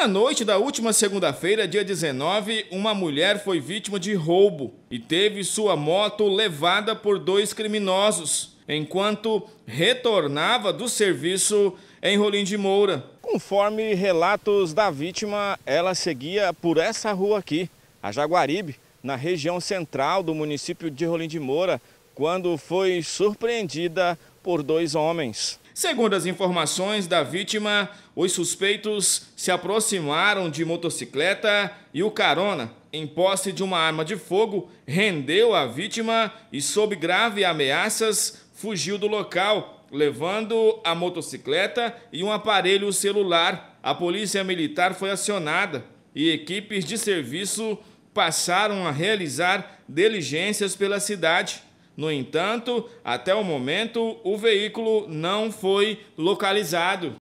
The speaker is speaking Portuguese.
Na noite da última segunda-feira, dia 19, uma mulher foi vítima de roubo e teve sua moto levada por dois criminosos enquanto retornava do serviço em Rolim de Moura. Conforme relatos da vítima, ela seguia por essa rua aqui, a Jaguaribe, na região central do município de Rolim de Moura, quando foi surpreendida por dois homens. Segundo as informações da vítima, os suspeitos se aproximaram de motocicleta e o carona, em posse de uma arma de fogo, rendeu a vítima e, sob grave ameaças, fugiu do local, levando a motocicleta e um aparelho celular. A polícia militar foi acionada e equipes de serviço passaram a realizar diligências pela cidade. No entanto, até o momento, o veículo não foi localizado.